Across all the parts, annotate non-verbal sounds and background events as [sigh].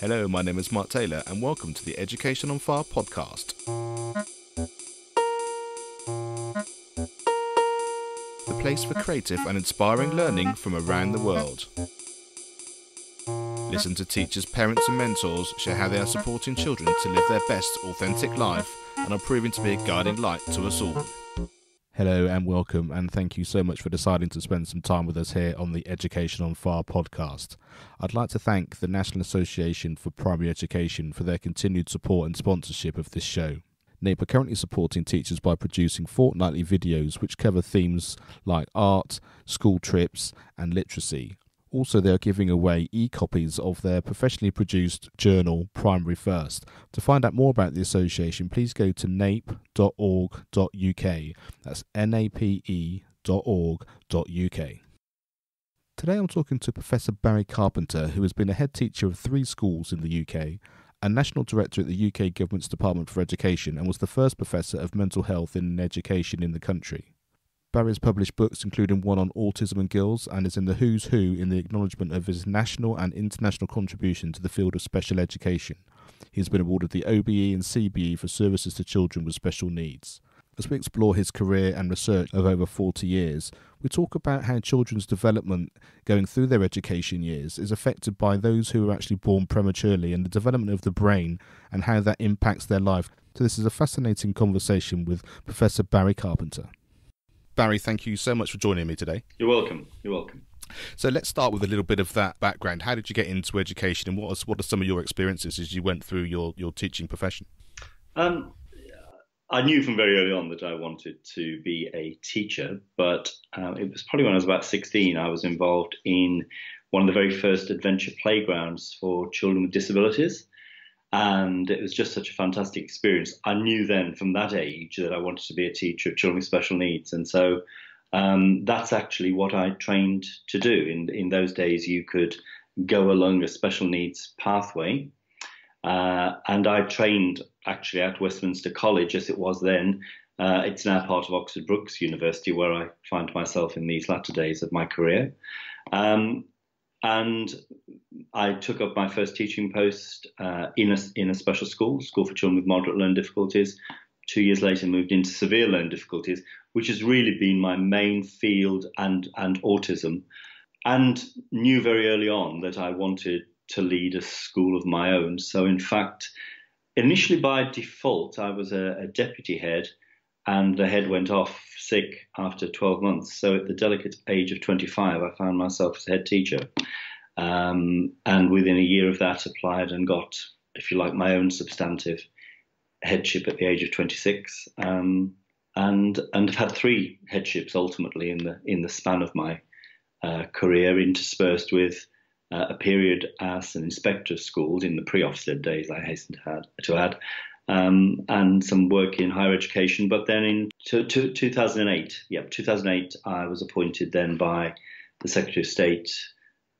Hello, my name is Mark Taylor, and welcome to the Education on Fire podcast. The place for creative and inspiring learning from around the world. Listen to teachers, parents, and mentors share how they are supporting children to live their best, authentic life and are proving to be a guiding light to us all. Hello and welcome, and thank you so much for deciding to spend some time with us here on the Education on Fire podcast. I'd like to thank the National Association for Primary Education for their continued support and sponsorship of this show. NAPE are currently supporting teachers by producing fortnightly videos which cover themes like art, school trips, and literacy. Also, they are giving away e copies of their professionally produced journal, Primary First. To find out more about the association, please go to nape.org.uk. That's nape.org.uk. Today I'm talking to Professor Barry Carpenter, who has been a head teacher of three schools in the UK, a national director at the UK Government's Department for Education, and was the first professor of mental health in education in the country. Barry has published books, including one on autism and girls, and is in the who's who in the acknowledgement of his national and international contribution to the field of special education. He has been awarded the OBE and CBE for services to children with special needs. As we explore his career and research of over 40 years, we talk about how children's development going through their education years is affected by those who are actually born prematurely and the development of the brain and how that impacts their life. So, this is a fascinating conversation with Professor Barry Carpenter. Barry, thank you so much for joining me today. You're welcome. You're welcome. So let's start with a little bit of that background. How did you get into education, and what was, what are some of your experiences as you went through your, your teaching profession? Um, I knew from very early on that I wanted to be a teacher, but uh, it was probably when I was about 16 I was involved in one of the very first adventure playgrounds for children with disabilities and it was just such a fantastic experience. I knew then from that age that I wanted to be a teacher of children with special needs, and so um, that's actually what I trained to do. In in those days, you could go along a special needs pathway, uh, and I trained actually at Westminster College as it was then. Uh, it's now part of Oxford Brookes University, where I find myself in these latter days of my career. Um, and I took up my first teaching post uh, in a in a special school, school for children with moderate learning difficulties. Two years later, moved into severe learning difficulties, which has really been my main field and and autism, and knew very early on that I wanted to lead a school of my own. So, in fact, initially by default, I was a, a deputy head and the head went off sick after 12 months. So at the delicate age of 25, I found myself as head teacher. Um, and within a year of that, applied and got, if you like, my own substantive headship at the age of 26. Um, and and have had three headships ultimately in the in the span of my uh, career, interspersed with uh, a period as an inspector of schools in the pre-Ofsted days. I hasten to add, to add um, and some work in higher education. But then in t- t- 2008, yeah, 2008, I was appointed then by the Secretary of State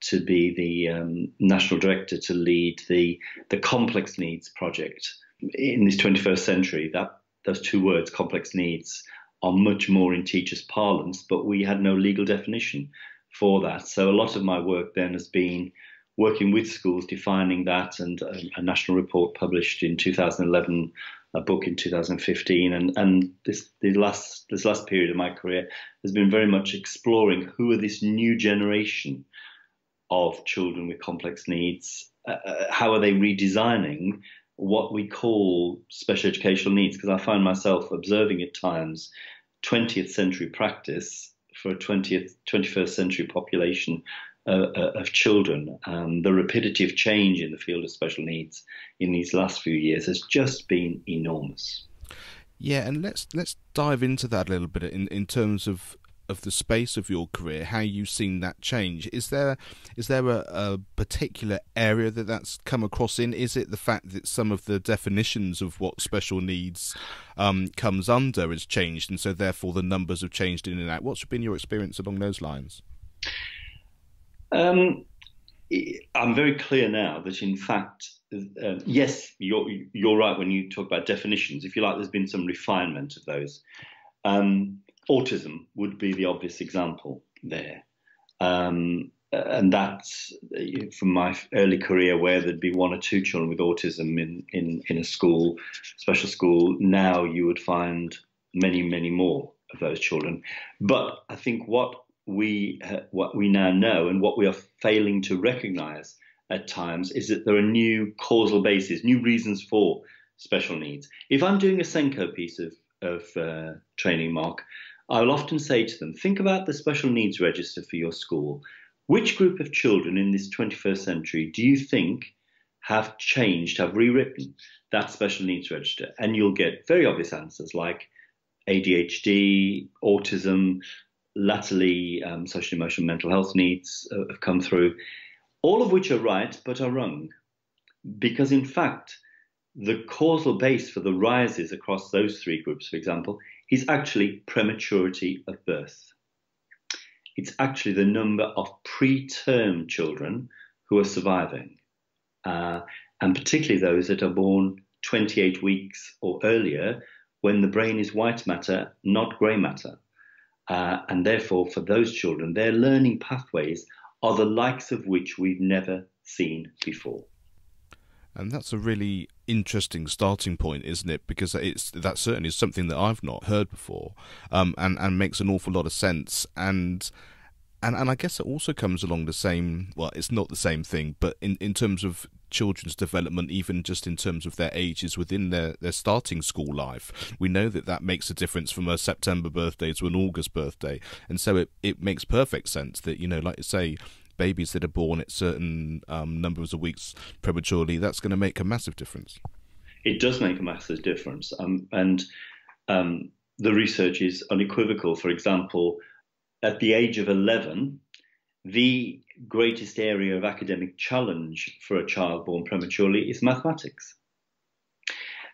to be the um, national director to lead the the complex needs project in this 21st century. That those two words, complex needs, are much more in teachers' parlance, but we had no legal definition for that. So a lot of my work then has been working with schools, defining that, and a, a, national report published in 2011, a book in 2015, and and this the last this last period of my career has been very much exploring who are this new generation of children with complex needs, uh, uh how are they redesigning what we call special educational needs? Because I find myself observing at times 20th century practice for a 20th 21st century population uh, of children. Um, the rapidity of change in the field of special needs in these last few years has just been enormous. Yeah, and let's let's dive into that a little bit in, in terms of of the space of your career, how you've seen that change. Is there is there a, a, particular area that that's come across in? Is it the fact that some of the definitions of what special needs um, comes under has changed, and so therefore the numbers have changed in and out? What's been your experience along those lines? Um, I'm very clear now that, in fact, uh, yes, you're you're right when you talk about definitions. If you like, there's been some refinement of those. Um, autism would be the obvious example there. Um, and that's from my early career where there'd be one or two children with autism in, in, in a school, special school. Now you would find many, many more of those children. But I think what we uh, what we now know and what we are failing to recognize at times is that there are new causal bases, new reasons for special needs. If I'm doing a SENCO piece of, of uh, training, Mark, I will often say to them, think about the special needs register for your school. Which group of children in this 21st century do you think have changed, have rewritten that special needs register? And you'll get very obvious answers like ADHD, autism, latterly um, social emotional mental health needs uh, have come through, all of which are right but are wrong. Because in fact, the causal base for the rises across those three groups, for example, is actually prematurity of birth. It's actually the number of preterm children who are surviving, uh, and particularly those that are born 28 weeks or earlier when the brain is white matter, not grey matter. Uh, and therefore, for those children, their learning pathways are the likes of which we've never seen before. And that's a really interesting starting point, isn't it? Because it's that certainly is something that I've not heard before, um, and and makes an awful lot of sense. And and and I guess it also comes along the same. Well, it's not the same thing, but in in terms of children's development, even just in terms of their ages within their their starting school life, we know that that makes a difference from a September birthday to an August birthday, and so it it makes perfect sense that you know, like you say. Babies that are born at certain um, numbers of weeks prematurely, that's going to make a massive difference. It does make a massive difference. Um, and um, the research is unequivocal. For example, at the age of 11, the greatest area of academic challenge for a child born prematurely is mathematics.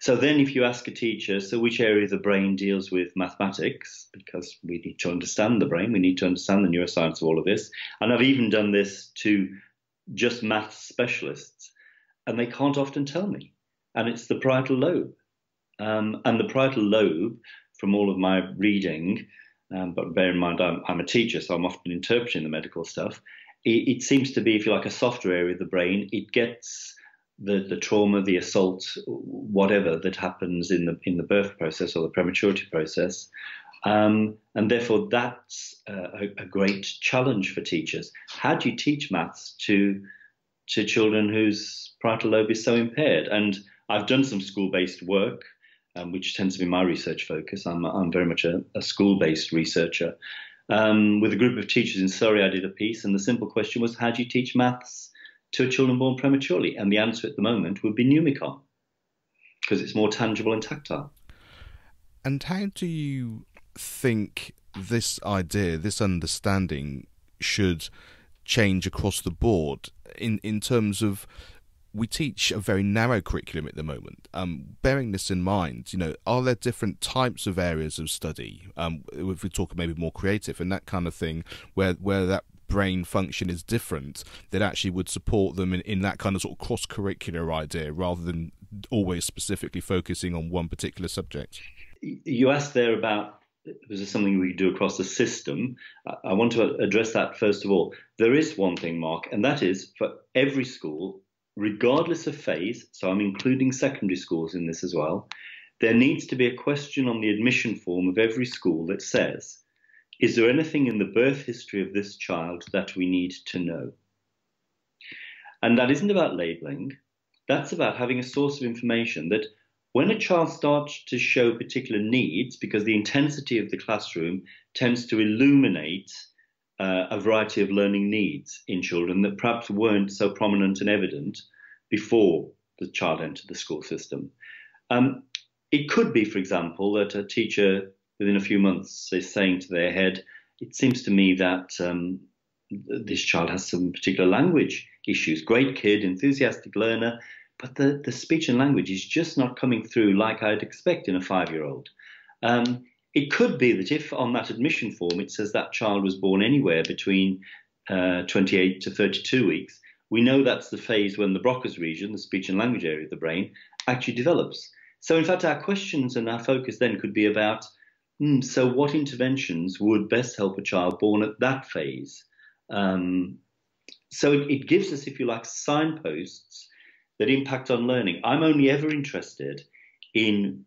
So then, if you ask a teacher, so which area of the brain deals with mathematics? Because we need to understand the brain, we need to understand the neuroscience of all of this. And I've even done this to just math specialists, and they can't often tell me. And it's the parietal lobe. Um, and the parietal lobe, from all of my reading, um, but bear in mind, I'm, I'm, a teacher, so I'm often interpreting the medical stuff. It, it, seems to be, if you like, a softer area of the brain. It gets the, the trauma, the assault, whatever that happens in the in the birth process or the prematurity process, um, and therefore that's a, a, great challenge for teachers. How do you teach maths to to children whose parietal lobe is so impaired? And I've done some school-based work um, which tends to be my research focus. I'm, I'm very much a, a school based researcher. Um, with a group of teachers in Surrey, I did a piece, and the simple question was how do you teach maths to children born prematurely? And the answer at the moment would be Numicon, because it's more tangible and tactile. And how do you think this idea, this understanding, should change across the board in, in terms of we teach a very narrow curriculum at the moment. Um, bearing this in mind, you know, are there different types of areas of study? Um, if we talk maybe more creative and that kind of thing, where where that brain function is different, that actually would support them in, in that kind of sort of cross curricular idea, rather than always specifically focusing on one particular subject. You asked there about is this something we do across the system? I want to address that first of all. There is one thing, Mark, and that is for every school regardless of phase, so I'm including secondary schools in this as well, there needs to be a question on the admission form of every school that says, is there anything in the birth history of this child that we need to know? And that isn't about labeling, that's about having a source of information that when a child starts to show particular needs, because the intensity of the classroom tends to illuminate uh, a variety of learning needs in children that perhaps weren't so prominent and evident before the child entered the school system. Um, it could be, for example, that a teacher within a few months is saying to their head, It seems to me that um, this child has some particular language issues. Great kid, enthusiastic learner, but the, the speech and language is just not coming through like I'd expect in a five year old. Um, it could be that if on that admission form it says that child was born anywhere between uh, 28 to 32 weeks, we know that's the phase when the Broca's region, the speech and language area of the brain, actually develops. So, in fact, our questions and our focus then could be about hmm, so what interventions would best help a child born at that phase? Um, so it, it gives us, if you like, signposts that impact on learning. I'm only ever interested in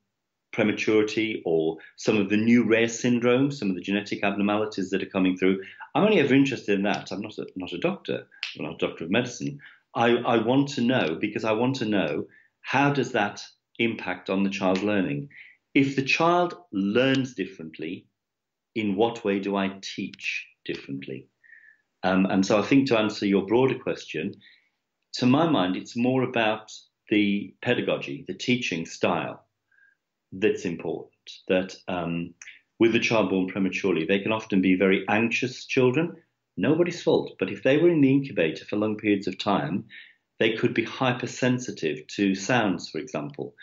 prematurity or some of the new rare syndromes, some of the genetic abnormalities that are coming through. I'm only ever interested in that. I'm not a, not a doctor, I'm not a doctor of medicine. I, I want to know because I want to know how does that impact on the child's learning. If the child learns differently, in what way do I teach differently? Um, and so I think to answer your broader question, to my mind, it's more about the pedagogy, the teaching style that's important. That um, with the child born prematurely, they can often be very anxious children. Nobody's fault, but if they were in the incubator for long periods of time, they could be hypersensitive to sounds, for example.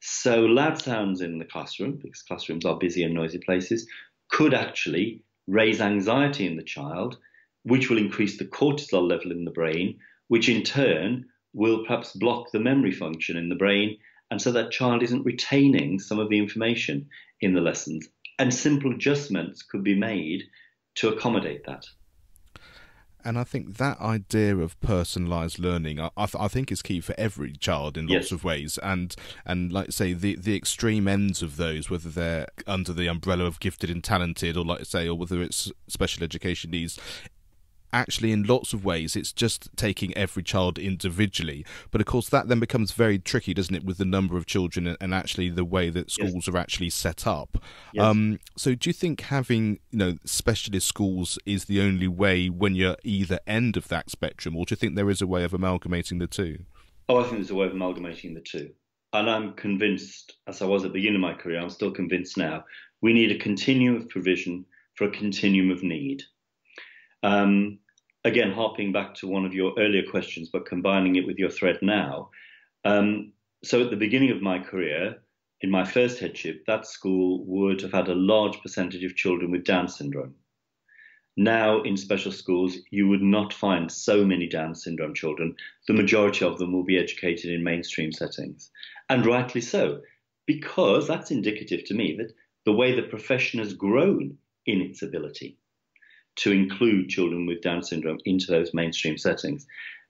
So, loud sounds in the classroom, because classrooms are busy and noisy places, could actually raise anxiety in the child, which will increase the cortisol level in the brain, which in turn will perhaps block the memory function in the brain and so that child isn't retaining some of the information in the lessons. And simple adjustments could be made to accommodate that. And I think that idea of personalised learning, I, I, th- I, think, is key for every child in lots yes. of ways. And and like say the the extreme ends of those, whether they're under the umbrella of gifted and talented, or like say, or whether it's special education needs, actually in lots of ways it's just taking every child individually. But of course that then becomes very tricky doesn't it with the number of children and actually the way that schools yes. are actually set up. Yes. um, so do you think having you know specialist schools is the only way when you're either end of that spectrum or do you think there is a way of amalgamating the two? Oh i think there's a way of amalgamating the two. And i'm convinced as i was at the beginning of my career i'm still convinced now we need a continuum of provision for a continuum of need um, again, harping back to one of your earlier questions, but combining it with your thread now. Um, so at the beginning of my career, in my first headship, that school would have had a large percentage of children with Down syndrome. Now, in special schools, you would not find so many Down syndrome children. The majority of them will be educated in mainstream settings. And rightly so, because that's indicative to me that the way the profession has grown in its ability to include children with Down syndrome into those mainstream settings.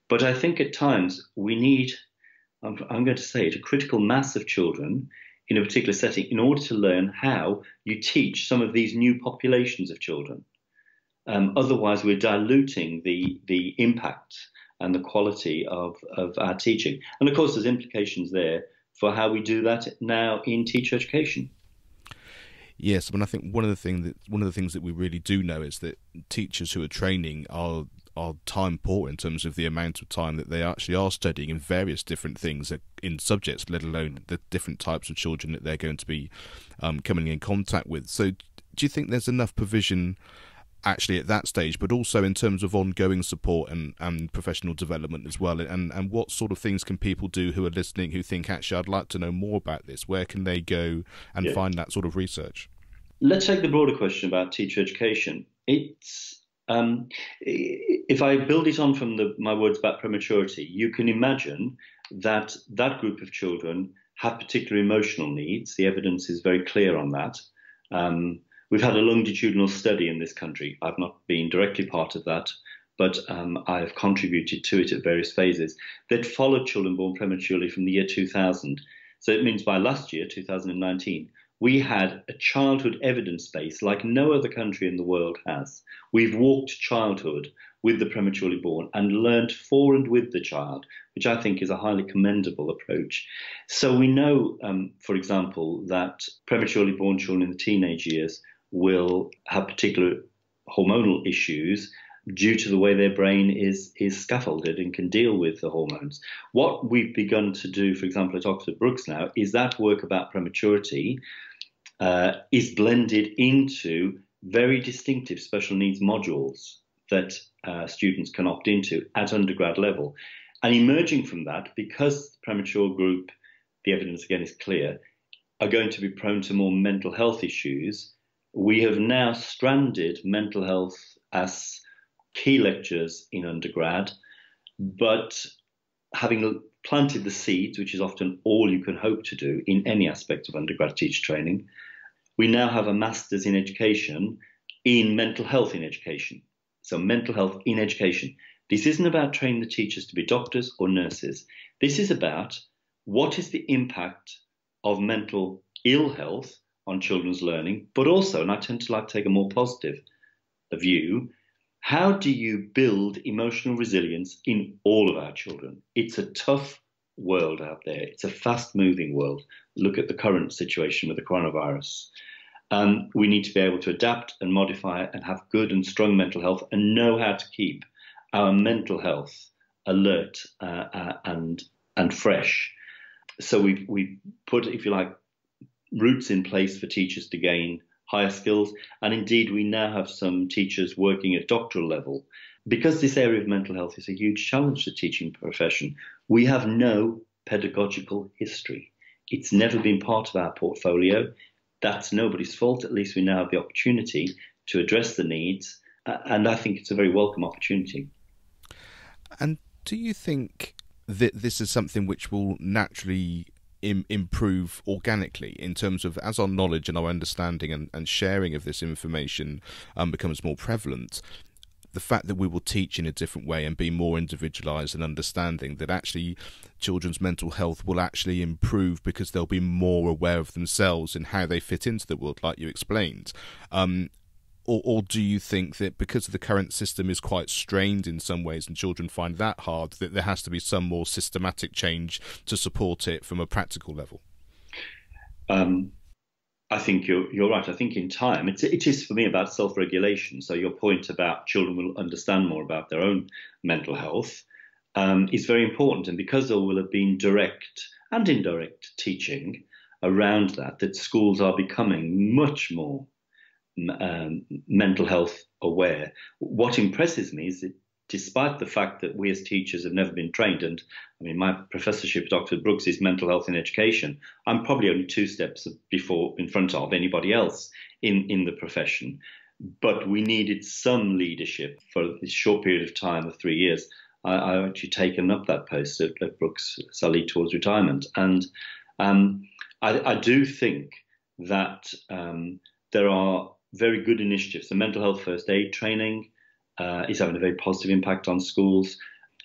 But I think at times we need, I'm, I'm going to say it, a critical mass of children in a particular setting in order to learn how you teach some of these new populations of children. Um, otherwise, we're diluting the, the impact and the quality of, of our teaching. And of course, there's implications there for how we do that now in teacher education. Yes, I mean, I think one of the thing that one of the things that we really do know is that teachers who are training are are time poor in terms of the amount of time that they actually are studying in various different things in subjects, let alone the different types of children that they're going to be um, coming in contact with. So, do you think there's enough provision? Actually at that stage, but also in terms of ongoing support and, and professional development as well. And, and what sort of things can people do who are listening who think, actually, I'd like to know more about this? Where can they go and yeah. find that sort of research? Let's take the broader question about teacher education. It's um, if I build it on from the, my words about prematurity, you can imagine that that group of children have particular emotional needs. The evidence is very clear on that. Um, We've had a longitudinal study in this country. I've not been directly part of that, but um, I have contributed to it at various phases that followed children born prematurely from the year 2000. So it means by last year, 2019, we had a childhood evidence base like no other country in the world has. We've walked childhood with the prematurely born and learned for and with the child, which I think is a highly commendable approach. So we know, um, for example, that prematurely born children in the teenage years will have particular hormonal issues due to the way their brain is is scaffolded and can deal with the hormones. What we've begun to do, for example, at Oxford Brookes now, is that work about prematurity uh, is blended into very distinctive special needs modules that uh, students can opt into at undergrad level. And emerging from that, because the premature group, the evidence again is clear, are going to be prone to more mental health issues, we have now stranded mental health as key lectures in undergrad, but having planted the seeds, which is often all you can hope to do in any aspect of undergrad teacher training, we now have a master's in education in mental health in education. So, mental health in education. This isn't about training the teachers to be doctors or nurses. This is about what is the impact of mental ill health on children's learning, but also, and I tend to like take a more positive view, how do you build emotional resilience in all of our children? It's a tough world out there. It's a fast moving world. Look at the current situation with the coronavirus. Um, we need to be able to adapt and modify and have good and strong mental health and know how to keep our mental health alert uh, uh, and and fresh. So we we put, if you like, routes in place for teachers to gain higher skills, and indeed we now have some teachers working at doctoral level. Because this area of mental health is a huge challenge to teaching profession, we have no pedagogical history. It's never been part of our portfolio. That's nobody's fault. At least we now have the opportunity to address the needs, and I think it's a very welcome opportunity. And do you think that this is something which will naturally Im- improve organically in terms of as our knowledge and our understanding and, and sharing of this information um, becomes more prevalent? The fact that we will teach in a different way and be more individualized and understanding that actually children's mental health will actually improve because they'll be more aware of themselves and how they fit into the world, like you explained. Um, or, or do you think that because the current system is quite strained in some ways and children find that hard, that there has to be some more systematic change to support it from a practical level? Um, I think you're you're right. I think in time, it's it is for me about self-regulation. So your point about children will understand more about their own mental health um, is very important, and because there will have been direct and indirect teaching around that, that schools are becoming much more um, mental health aware. What impresses me is that despite the fact that we as teachers have never been trained, and I mean, my professorship at Oxford Brookes is mental health in education, I'm probably only two steps before in front of anybody else in, in the profession. But we needed some leadership for this short period of time of three years. I, I actually taken up that post at, at Brookes Sally towards retirement. And um, I, I, do think that um, there are very good initiatives. The mental health first aid training uh, is having a very positive impact on schools.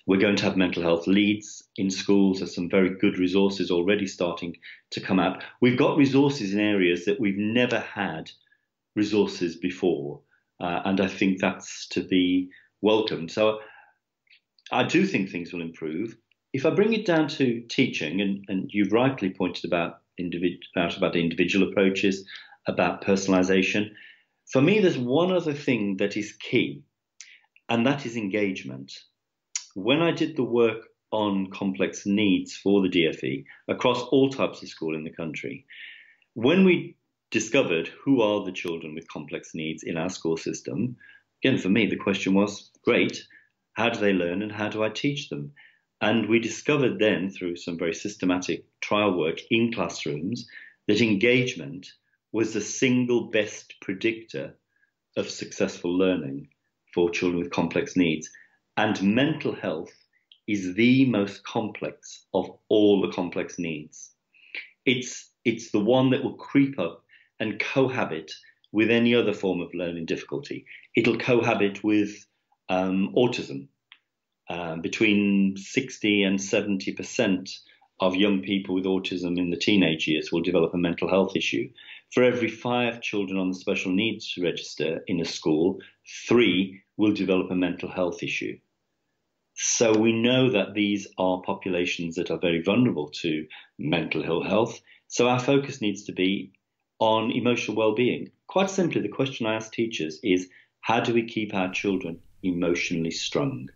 We're going to have mental health leads in schools. There's some very good resources already starting to come out. We've got resources in areas that we've never had resources before, uh, and I think that's to be welcomed. So I do think things will improve. If I bring it down to teaching, and, and you've rightly pointed about, individ- about, about individual approaches, about personalization, for me, there's one other thing that is key, and that is engagement. When I did the work on complex needs for the DFE across all types of school in the country, when we discovered who are the children with complex needs in our school system, again, for me, the question was great, how do they learn and how do I teach them? And we discovered then through some very systematic trial work in classrooms that engagement was the single best predictor of successful learning for children with complex needs. And mental health is the most complex of all the complex needs. It's, it's the one that will creep up and cohabit with any other form of learning difficulty. It'll cohabit with um, autism. Um, between 60 and 70 percent of young people with autism in the teenage years will develop a mental health issue. For every five children on the special needs register in a school, three will develop a mental health issue. So we know that these are populations that are very vulnerable to mental ill health. So our focus needs to be on emotional well-being. Quite simply, the question I ask teachers is, how do we keep our children emotionally strong?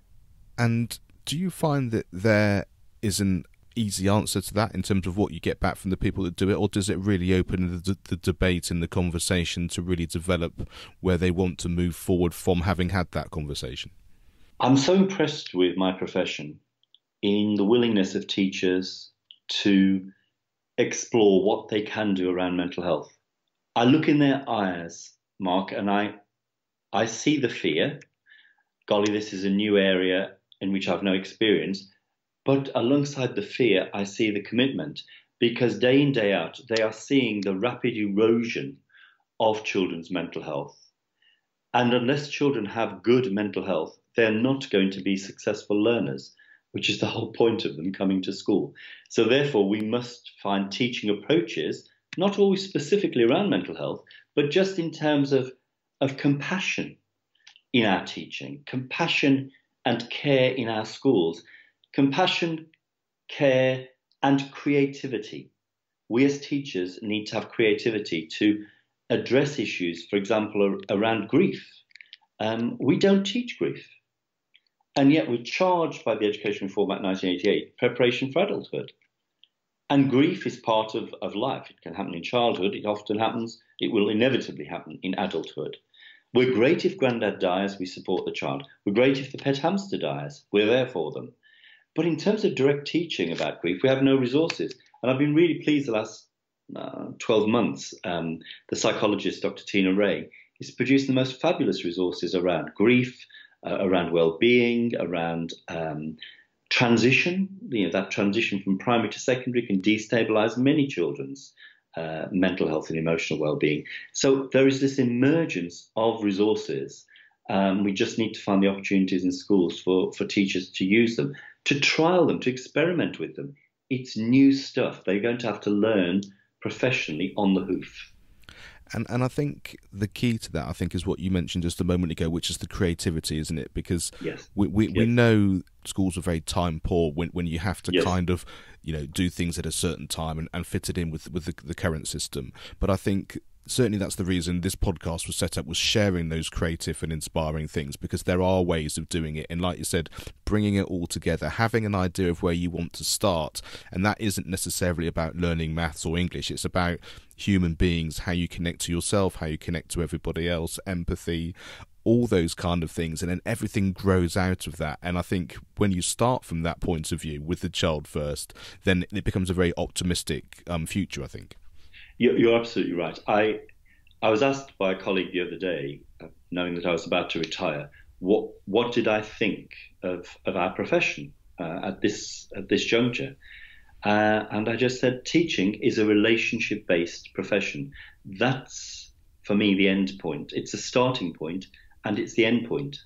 And do you find that there is an easy answer to that in terms of what you get back from the people that do it, or does it really open the, the debate and the conversation to really develop where they want to move forward from having had that conversation? I'm so impressed with my profession in the willingness of teachers to explore what they can do around mental health. I look in their eyes, Mark, and I I see the fear. Golly, this is a new area in which I've no experience. But alongside the fear, I see the commitment because day in, day out, they are seeing the rapid erosion of children's mental health. And unless children have good mental health, they're not going to be successful learners, which is the whole point of them coming to school. So, therefore, we must find teaching approaches, not always specifically around mental health, but just in terms of, of compassion in our teaching, compassion and care in our schools, compassion, care, and creativity. We as teachers need to have creativity to address issues, for example, around grief. Um, we don't teach grief. And yet we're charged by the Education Reform Act 1988 preparation for adulthood. And grief is part of, of life. It can happen in childhood, it often happens, it will inevitably happen in adulthood. We're great if granddad dies, we support the child. We're great if the pet hamster dies, we're there for them. But in terms of direct teaching about grief, we have no resources. And I've been really pleased the last uh, 12 months. Um, the psychologist, Dr. Tina Rae, has produced the most fabulous resources around grief, uh, around well-being, around um, transition. You know, that transition from primary to secondary can destabilize many children's uh, mental health and emotional well-being. So there is this emergence of resources. Um, we just need to find the opportunities in schools for, for teachers to use them, to trial them, to experiment with them. It's new stuff. They're going to have to learn professionally on the hoof. And and I think the key to that, I think, is what you mentioned just a moment ago, which is the creativity, isn't it? Because yes. we we, yes. we know schools are very time poor when when you have to yes. kind of you know do things at a certain time and, and fit it in with with the, the current system. But I think certainly that's the reason this podcast was set up was sharing those creative and inspiring things because there are ways of doing it. And like you said bringing it all together having an idea of where you want to start. And that isn't necessarily about learning maths or english. It's about human beings how you connect to yourself how you connect to everybody else empathy all those kind of things. And then everything grows out of that. And i think when you start from that point of view with the child first then it becomes a very optimistic um, future i think you're absolutely right. I I was asked by a colleague the other day, uh, knowing that I was about to retire, what what did I think of of our profession uh, at this at this juncture? Uh, and I just said, teaching is a relationship based profession. That's for me the end point. It's a starting point, and it's the end point.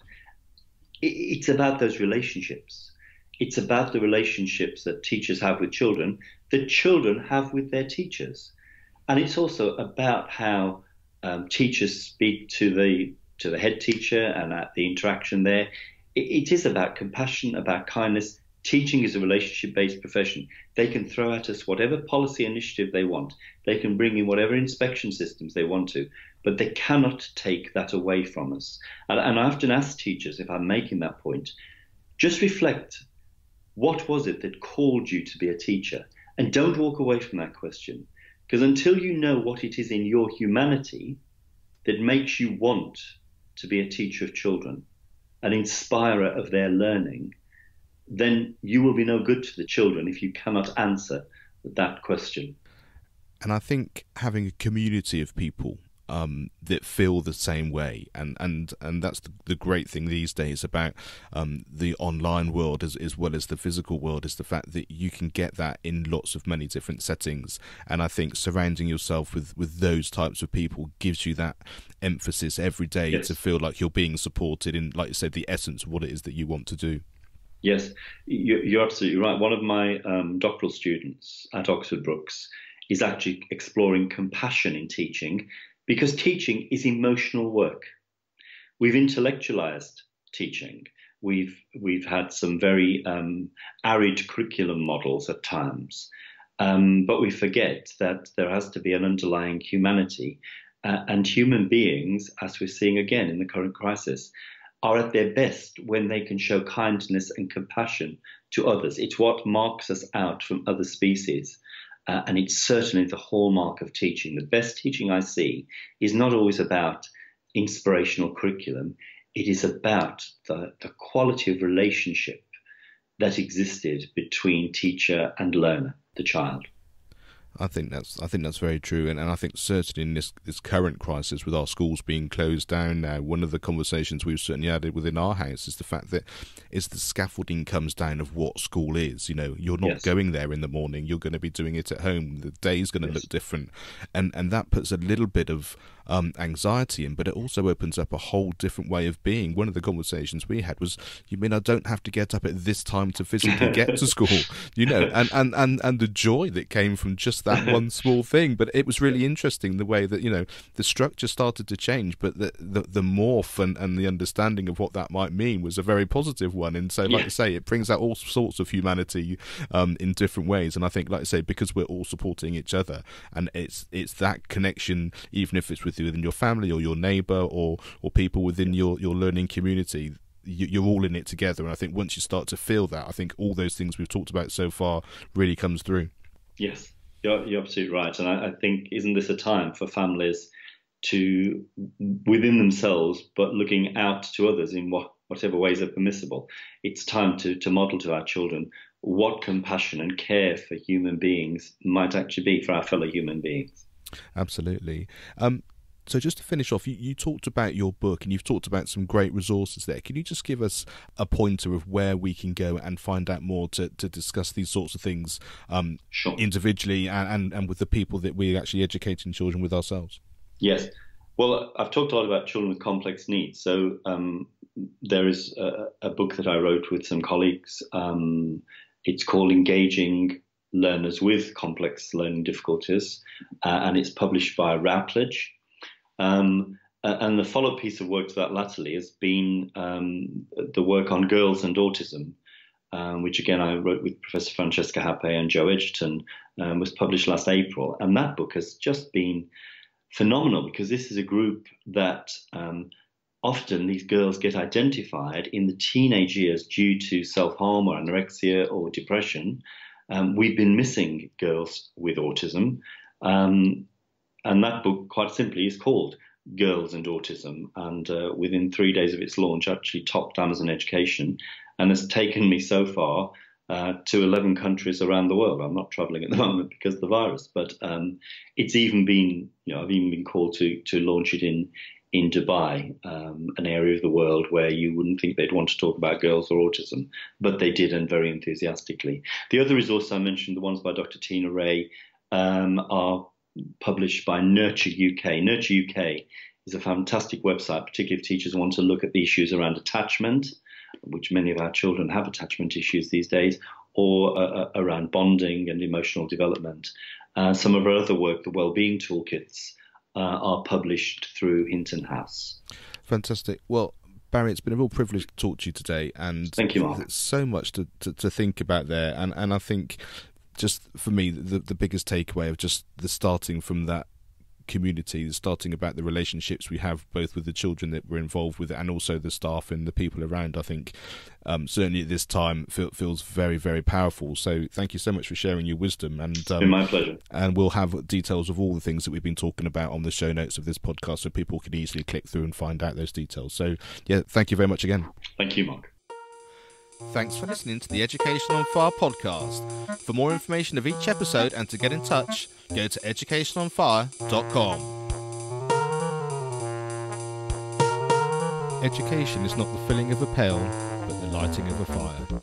It's about those relationships. It's about the relationships that teachers have with children, that children have with their teachers and it's also about how um, teachers speak to the to the head teacher and at the interaction there. It, it is about compassion, about kindness. Teaching is a relationship based profession. They can throw at us whatever policy initiative they want. They can bring in whatever inspection systems they want to, but they cannot take that away from us. And, and I often ask teachers if I'm making that point, just reflect what was it that called you to be a teacher? And don't walk away from that question. Because until you know what it is in your humanity that makes you want to be a teacher of children, an inspirer of their learning, then you will be no good to the children if you cannot answer that question. And I think having a community of people um, that feel the same way, and and and that's the, the great thing these days about um, the online world as as well as the physical world is the fact that you can get that in lots of many different settings, and I think surrounding yourself with with those types of people gives you that emphasis every day yes. to feel like you're being supported in, like you said, the essence of what it is that you want to do. Yes, you're absolutely right. One of my um, doctoral students at Oxford Brookes is actually exploring compassion in teaching because teaching is emotional work. We've intellectualized teaching. We've we've had some very um, arid curriculum models at times, um, but we forget that there has to be an underlying humanity, uh, and human beings, as we're seeing again in the current crisis, are at their best when they can show kindness and compassion to others. It's what marks us out from other species. Uh, and it's certainly the hallmark of teaching. The best teaching I see is not always about inspirational curriculum, it is about the, the quality of relationship that existed between teacher and learner, the child. I think that's I think that's very true, and, and I think certainly in this this current crisis with our schools being closed down now, one of the conversations we've certainly had within our house is the fact that is the scaffolding comes down of what school is. You know, you're not Yes. going there in the morning; you're going to be doing it at home. The day's going to Yes. look different, and and that puts a little bit of um, anxiety in, but it also opens up a whole different way of being. One of the conversations we had was, "You mean I don't have to get up at this time to physically get to [laughs] school?" You know, and and and and the joy that came from just that one [laughs] small thing. But it was really interesting the way that you know the structure started to change, but the the, the morph and, and the understanding of what that might mean was a very positive one. And so, like Yeah. I say, it brings out all sorts of humanity um, in different ways. And I think, like I say, because we're all supporting each other, and it's it's that connection, even if it's with you within your family or your neighbour or or people within your your learning community. You're all in it together, and I think once you start to feel that, I think all those things we've talked about so far really comes through. Yes, you're, you're absolutely right. And I, I think, isn't this a time for families to, within themselves, but looking out to others in what, whatever ways are permissible? It's time to, to model to our children what compassion and care for human beings might actually be for our fellow human beings. Absolutely. Um, so just to finish off, you, you talked about your book and you've talked about some great resources there. Can you just give us a pointer of where we can go and find out more to, to discuss these sorts of things um, Sure. individually and, and, and with the people that we're actually educating children with ourselves? Yes. Well, I've talked a lot about children with complex needs. So um, there is a, a book that I wrote with some colleagues. Um, it's called Engaging Learners with Complex Learning Difficulties, uh, and it's published by Routledge. Um, and the follow up piece of work to that latterly has been um, the work on girls and autism, um, which again I wrote with Professor Francesca Happe and Jo Egerton, um, was published last April. And that book has just been phenomenal because this is a group that um, often these girls get identified in the teenage years due to self harm or anorexia or depression. Um, we've been missing girls with autism. Um, and that book, quite simply, is called Girls and Autism. And uh, within three days of its launch, actually topped Amazon Education and has taken me so far uh, to 11 countries around the world. I'm not traveling at the [laughs] moment because of the virus, but um, it's even been, you know, I've even been called to to launch it in in Dubai, um, an area of the world where you wouldn't think they'd want to talk about girls or autism, but they did and very enthusiastically. The other resources I mentioned, the ones by Dr. Tina Rae, um, are published by Nurture UK. Nurture UK is a fantastic website, particularly if teachers want to look at the issues around attachment, which many of our children have attachment issues these days, or uh, uh, around bonding and emotional development. Uh, some of our other work, the wellbeing toolkits, uh, are published through Hinton House. Fantastic. Well, Barry, it's been a real privilege to talk to you today, and Thank you, Mark. so much to, to, to think about there, and, and I think just for me the the biggest takeaway of just the starting from that community, the starting about the relationships we have both with the children that we're involved with and also the staff and the people around. I think um, certainly at this time feel, feels very very powerful. So thank you so much for sharing your wisdom, and um, my pleasure. and we'll have details of all the things that we've been talking about on the show notes of this podcast, so people can easily click through and find out those details. So yeah, thank you very much again. Thank you, Mark. Thanks for listening to the Education on Fire podcast. For more information of each episode and to get in touch, go to educationonfire.com. Education is not the filling of a pail, but the lighting of a fire.